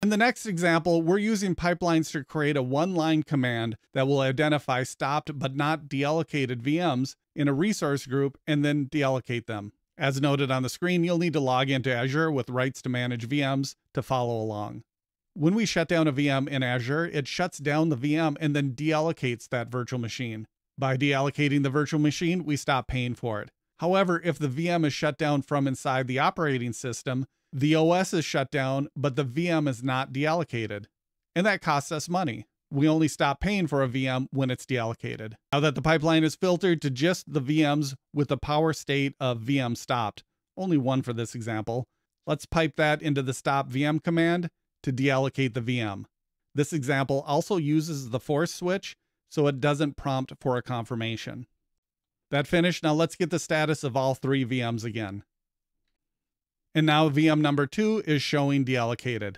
In the next example, we're using pipelines to create a one-line command that will identify stopped but not deallocated VMs in a resource group and then deallocate them. As noted on the screen, you'll need to log into Azure with rights to manage VMs to follow along. When we shut down a VM in Azure, it shuts down the VM and then deallocates that virtual machine. By deallocating the virtual machine, we stop paying for it. However, if the VM is shut down from inside the operating system, the OS is shut down, but the VM is not deallocated. And that costs us money. We only stop paying for a VM when it's deallocated. Now that the pipeline is filtered to just the VMs with the power state of VM stopped, only one for this example, let's pipe that into the stop VM command to deallocate the VM. This example also uses the force switch, so it doesn't prompt for a confirmation. That finished, now let's get the status of all three VMs again. And now VM number two is showing deallocated.